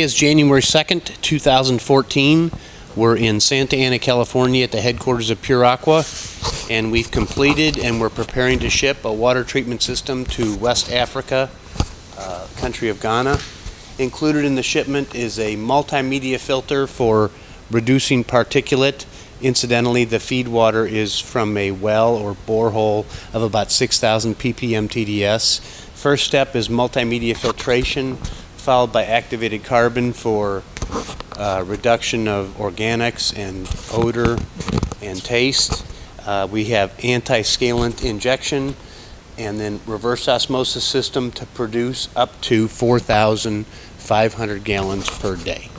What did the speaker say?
is January 2nd, 2014. We're in Santa Ana, California at the headquarters of Pure Aqua, and we've completed and we're preparing to ship a water treatment system to West Africa, uh, country of Ghana. Included in the shipment is a multimedia filter for reducing particulate. Incidentally, the feed water is from a well or borehole of about 6,000 ppm TDS. First step is multimedia filtration, followed by activated carbon for uh, reduction of organics and odor and taste. Uh, we have anti-scalant injection and then reverse osmosis system to produce up to 4,500 gallons per day.